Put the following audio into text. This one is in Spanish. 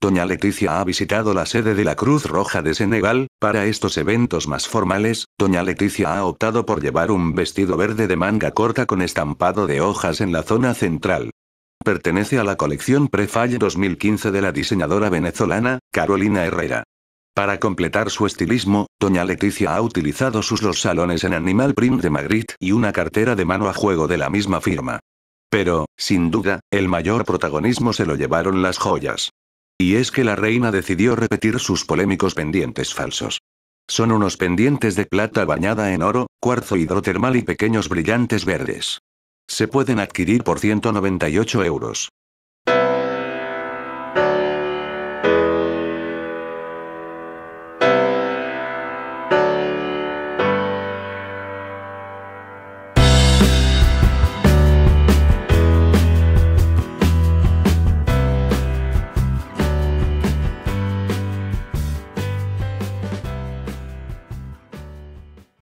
Doña Leticia ha visitado la sede de la Cruz Roja de Senegal, para estos eventos más formales, Doña Leticia ha optado por llevar un vestido verde de manga corta con estampado de hojas en la zona central. Pertenece a la colección Prefall 2015 de la diseñadora venezolana, Carolina Herrera. Para completar su estilismo, Doña Leticia ha utilizado sus los salones en Animal Print de Madrid y una cartera de mano a juego de la misma firma. Pero, sin duda, el mayor protagonismo se lo llevaron las joyas. Y es que la reina decidió repetir sus polémicos pendientes falsos. Son unos pendientes de plata bañada en oro, cuarzo hidrotermal y pequeños brillantes verdes. Se pueden adquirir por 198 euros.